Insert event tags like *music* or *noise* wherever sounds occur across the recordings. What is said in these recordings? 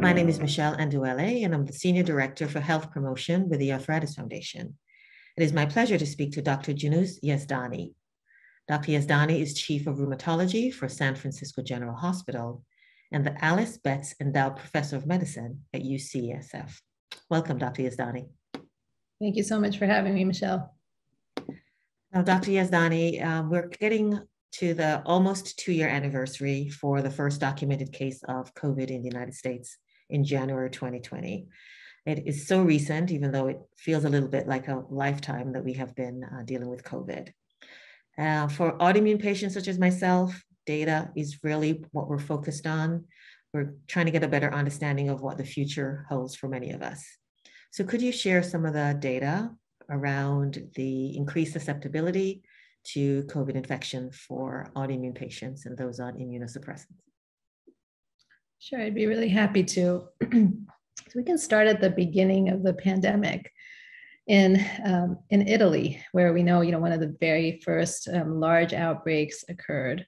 My name is Michelle Anduele, and I'm the Senior Director for Health Promotion with the Arthritis Foundation. It is my pleasure to speak to Dr. Jinoos Yazdany. Dr. Yazdany is Chief of Rheumatology for San Francisco General Hospital and the Alice Betts Endowed Professor of Medicine at UCSF. Welcome, Dr. Yazdany. Thank you so much for having me, Michelle. Now, Dr. Yazdany, um, we're getting to the almost two year anniversary for the first documented case of COVID in the United States in January 2020. It is so recent, even though it feels a little bit like a lifetime that we have been uh, dealing with COVID. Uh, for autoimmune patients such as myself, data is really what we're focused on. We're trying to get a better understanding of what the future holds for many of us. So, could you share some of the data around the increased susceptibility to COVID infection for autoimmune patients and those on immunosuppressants? Sure, I'd be really happy to. *clears throat* so we can start at the beginning of the pandemic in um, in Italy, where we know you know one of the very first um, large outbreaks occurred,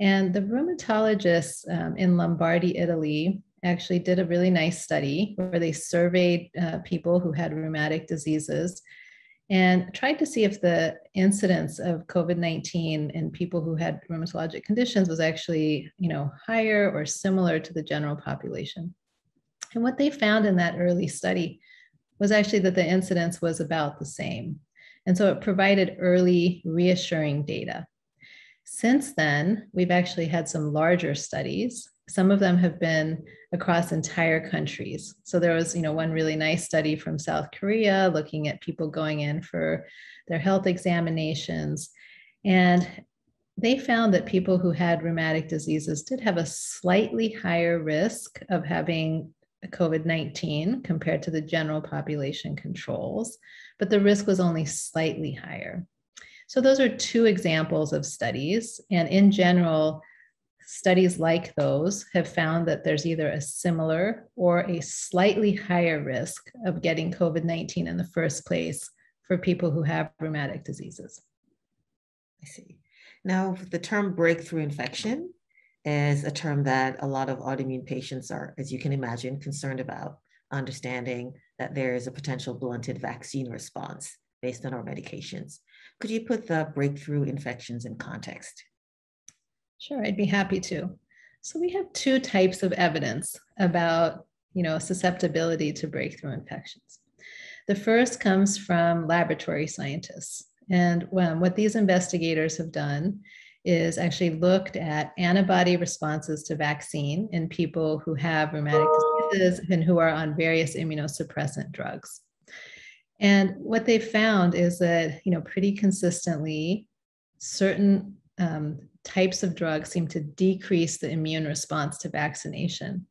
and the rheumatologists um, in Lombardy, Italy, actually did a really nice study where they surveyed uh, people who had rheumatic diseases and tried to see if the incidence of COVID-19 in people who had rheumatologic conditions was actually, you know, higher or similar to the general population. And what they found in that early study was actually that the incidence was about the same. And so it provided early reassuring data. Since then, we've actually had some larger studies some of them have been across entire countries. So there was, you know, one really nice study from South Korea looking at people going in for their health examinations. And they found that people who had rheumatic diseases did have a slightly higher risk of having COVID 19 compared to the general population controls, but the risk was only slightly higher. So, those are two examples of studies. And in general, studies like those have found that there's either a similar or a slightly higher risk of getting COVID 19 in the first place for people who have rheumatic diseases. I see. Now, the term breakthrough infection is a term that a lot of autoimmune patients are, as you can imagine, concerned about, understanding that there is a potential blunted vaccine response based on our medications. Could you put the breakthrough infections in context? Sure, I'd be happy to. So we have two types of evidence about, you know, susceptibility to breakthrough infections. The first comes from laboratory scientists. And what these investigators have done is actually looked at antibody responses to vaccine in people who have rheumatic diseases and who are on various immunosuppressant drugs. And what they found is that, you know, pretty consistently, certain um, types of drugs seem to decrease the immune response to vaccination.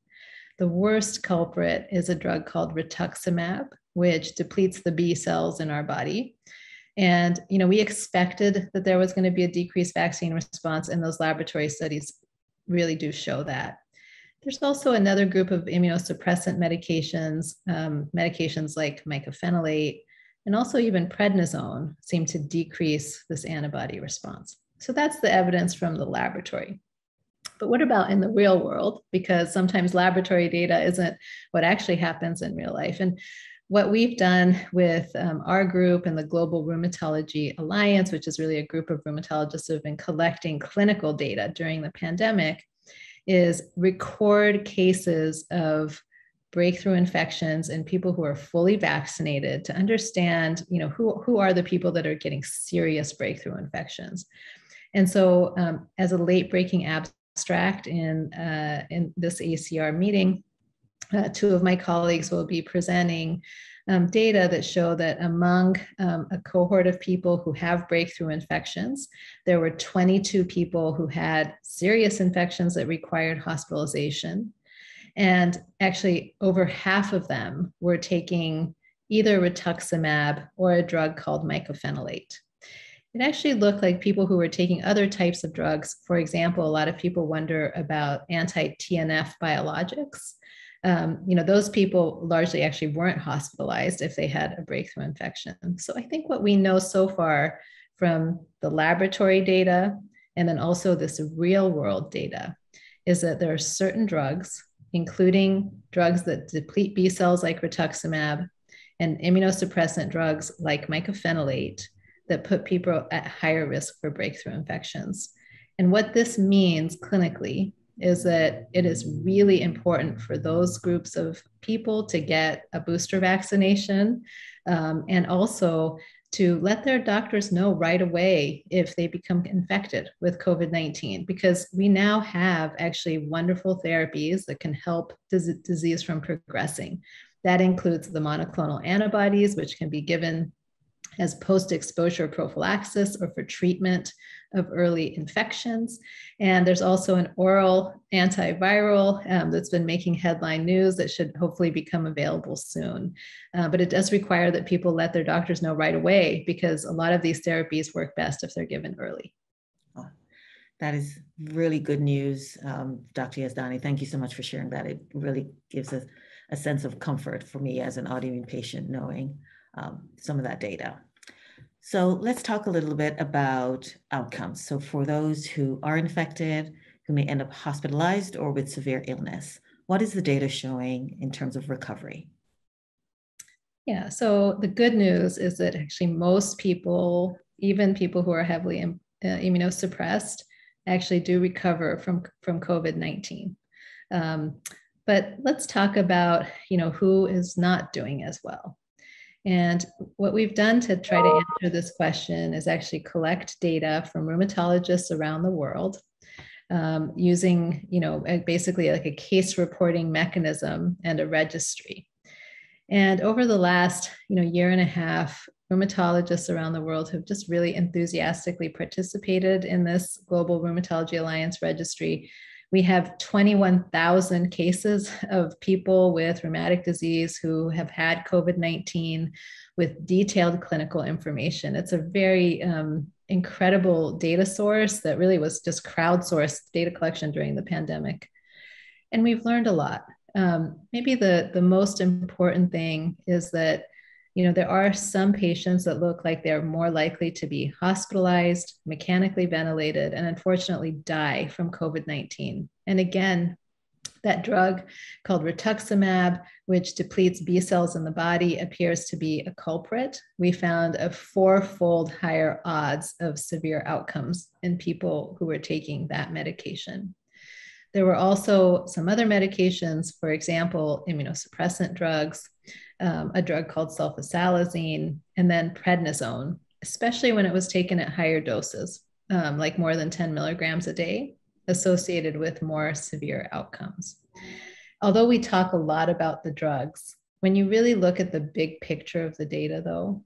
The worst culprit is a drug called rituximab, which depletes the B cells in our body. And you know, we expected that there was going to be a decreased vaccine response, and those laboratory studies really do show that. There's also another group of immunosuppressant medications, um, medications like mycophenolate, and also even prednisone seem to decrease this antibody response. So that's the evidence from the laboratory. But what about in the real world? Because sometimes laboratory data isn't what actually happens in real life. And what we've done with um, our group and the Global Rheumatology Alliance, which is really a group of rheumatologists who have been collecting clinical data during the pandemic, is record cases of breakthrough infections in people who are fully vaccinated to understand, you know, who, who are the people that are getting serious breakthrough infections. And so, um, as a late breaking abstract in, uh, in this ACR meeting, uh, two of my colleagues will be presenting um, data that show that among um, a cohort of people who have breakthrough infections, there were 22 people who had serious infections that required hospitalization. And actually, over half of them were taking either rituximab or a drug called mycophenolate it actually looked like people who were taking other types of drugs. For example, a lot of people wonder about anti-TNF biologics. Um, you know, those people largely actually weren't hospitalized if they had a breakthrough infection. So I think what we know so far from the laboratory data and then also this real world data is that there are certain drugs including drugs that deplete B cells like rituximab and immunosuppressant drugs like mycophenolate that put people at higher risk for breakthrough infections. And what this means clinically is that it is really important for those groups of people to get a booster vaccination um, and also to let their doctors know right away if they become infected with COVID 19, because we now have actually wonderful therapies that can help dis- disease from progressing. That includes the monoclonal antibodies, which can be given as post exposure prophylaxis or for treatment of early infections. And there's also an oral antiviral um, that's been making headline news that should hopefully become available soon. Uh, but it does require that people let their doctors know right away because a lot of these therapies work best if they're given early. That is really good news, um, Dr. Yazdany. Thank you so much for sharing that. It really gives us a, a sense of comfort for me as an autoimmune patient knowing um, some of that data. So let's talk a little bit about outcomes. So for those who are infected, who may end up hospitalized or with severe illness, what is the data showing in terms of recovery? Yeah, so the good news is that actually most people, even people who are heavily uh, immunosuppressed, actually do recover from, from COVID-19. Um, but let's talk about, you know, who is not doing as well. And what we've done to try to answer this question is actually collect data from rheumatologists around the world um, using, you know, basically like a case reporting mechanism and a registry. And over the last, you know, year and a half, rheumatologists around the world have just really enthusiastically participated in this Global Rheumatology Alliance registry we have 21,000 cases of people with rheumatic disease who have had COVID 19 with detailed clinical information. It's a very um, incredible data source that really was just crowdsourced data collection during the pandemic. And we've learned a lot. Um, maybe the, the most important thing is that you know, there are some patients that look like they're more likely to be hospitalized, mechanically ventilated, and unfortunately die from COVID 19. And again, that drug called rituximab, which depletes B cells in the body, appears to be a culprit. We found a fourfold higher odds of severe outcomes in people who were taking that medication. There were also some other medications, for example, immunosuppressant drugs um, a drug called sulfasalazine, and then prednisone, especially when it was taken at higher doses, um, like more than 10 milligrams a day, associated with more severe outcomes. Although we talk a lot about the drugs, when you really look at the big picture of the data, though,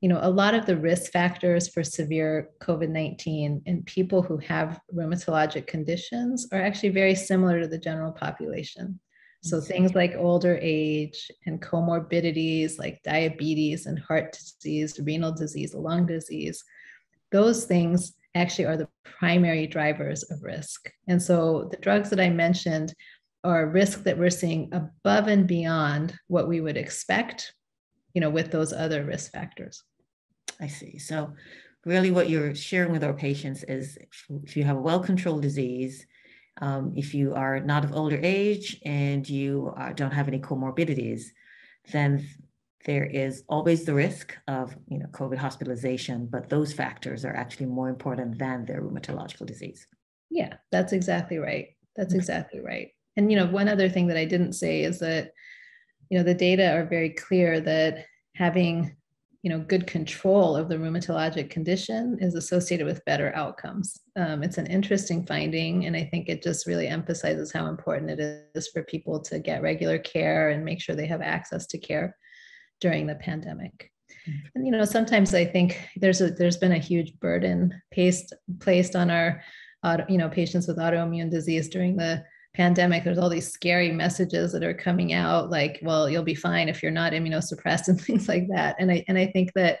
you know, a lot of the risk factors for severe COVID 19 in people who have rheumatologic conditions are actually very similar to the general population. So mm-hmm. things like older age and comorbidities like diabetes and heart disease, renal disease, lung disease, those things actually are the primary drivers of risk. And so the drugs that I mentioned are a risk that we're seeing above and beyond what we would expect, you know, with those other risk factors. I see. So really what you're sharing with our patients is if you have a well-controlled disease, um, if you are not of older age and you uh, don't have any comorbidities, then there is always the risk of you know COVID hospitalization, but those factors are actually more important than their rheumatological disease. Yeah, that's exactly right. That's exactly right. And you know, one other thing that I didn't say is that you know the data are very clear that having you know, good control of the rheumatologic condition is associated with better outcomes. Um, it's an interesting finding, and I think it just really emphasizes how important it is for people to get regular care and make sure they have access to care during the pandemic. Mm-hmm. And you know, sometimes I think there's a there's been a huge burden placed placed on our, you know, patients with autoimmune disease during the pandemic there's all these scary messages that are coming out like well you'll be fine if you're not immunosuppressed *laughs* and things like that. And i and i think that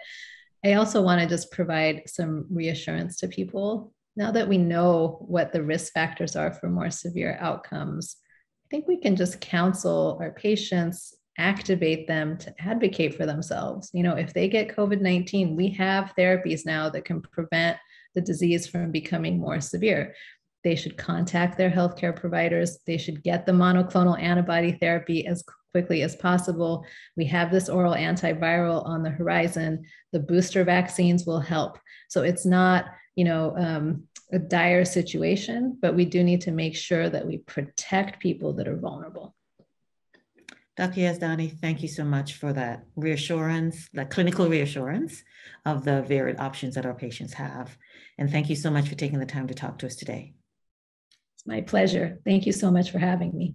i also want to just provide some reassurance to people now that we know what the risk factors are for more severe outcomes. I think we can just counsel our patients activate them to advocate for themselves. You know if they get covid-19 we have therapies now that can prevent the disease from becoming more severe they should contact their healthcare providers. They should get the monoclonal antibody therapy as quickly as possible. We have this oral antiviral on the horizon. The booster vaccines will help. So it's not, you know, um, a dire situation, but we do need to make sure that we protect people that are vulnerable. Dr. Yazdany, thank you so much for that reassurance, that clinical reassurance of the varied options that our patients have. And thank you so much for taking the time to talk to us today. It's my pleasure. Thank you so much for having me.